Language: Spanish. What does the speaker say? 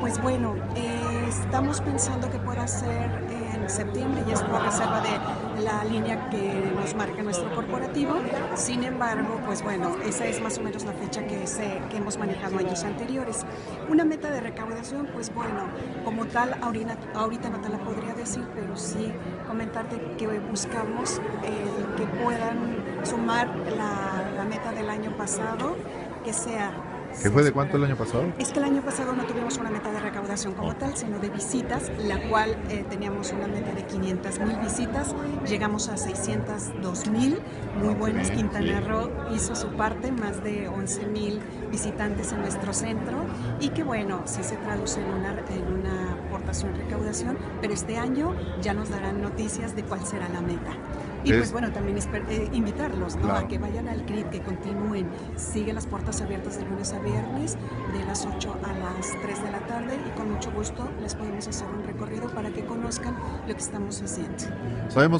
Pues bueno, eh, estamos pensando que pueda ser en septiembre y esto a reserva de la línea que nos marca nuestro corporativo. Sin embargo, pues bueno, esa es más o menos la fecha que, hemos manejado años anteriores. Una meta de recaudación, pues bueno, como tal, ahorita, ahorita no te la podría decir, pero sí comentarte que buscamos eh, que puedan sumar la meta del año pasado, que sea ¿Qué fue de cuánto el año pasado? Es que el año pasado no tuvimos una meta de recaudación como tal, sino de visitas, la cual eh, teníamos una meta de 500 mil visitas, llegamos a 602 mil, muy buenas. Quintana Roo hizo su parte, más de 11 mil visitantes en nuestro centro y que bueno, sí se traduce en una, en una aportación recaudación, pero este año ya nos darán noticias de cuál será la meta. Y pues bueno, también eh, invitarlos ¿no? a que vayan al CRIT, que continúen. Sigue las puertas abiertas de lunes a viernes, de las 8 a las 3 de la tarde y con mucho gusto les podemos hacer un recorrido para que conozcan lo que estamos haciendo. Sabemos